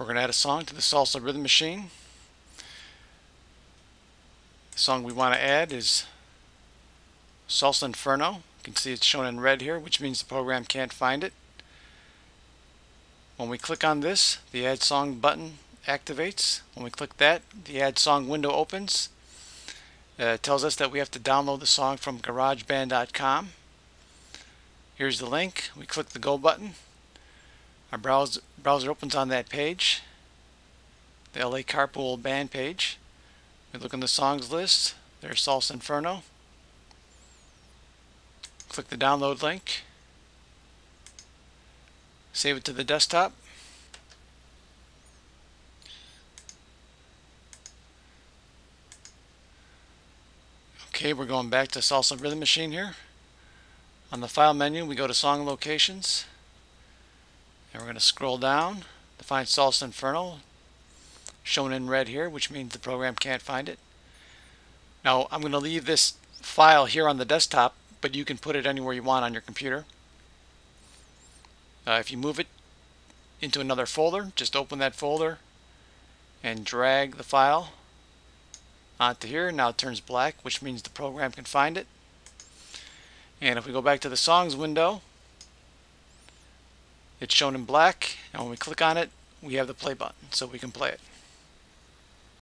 We're going to add a song to the Salsa Rhythm Machine. The song we want to add is Salsa Inferno. You can see it's shown in red here, which means the program can't find it. When we click on this, the Add Song button activates. When we click that, the Add Song window opens. Uh, it tells us that we have to download the song from GarageBand.com. Here's the link. We click the Go button. Our browser, browser opens on that page, the LA Carpool band page. We look in the songs list. There's Salsa Inferno. Click the download link. Save it to the desktop. Okay, we're going back to Salsa Rhythm Machine here. On the File menu, we go to Song Locations. And we're going to scroll down to find Salsa Inferno, shown in red here, which means the program can't find it. Now, I'm going to leave this file here on the desktop, but you can put it anywhere you want on your computer. Uh, if you move it into another folder, just open that folder and drag the file onto here. Now it turns black, which means the program can find it. And if we go back to the songs window, it's shown in black, and when we click on it, we have the play button, so we can play it.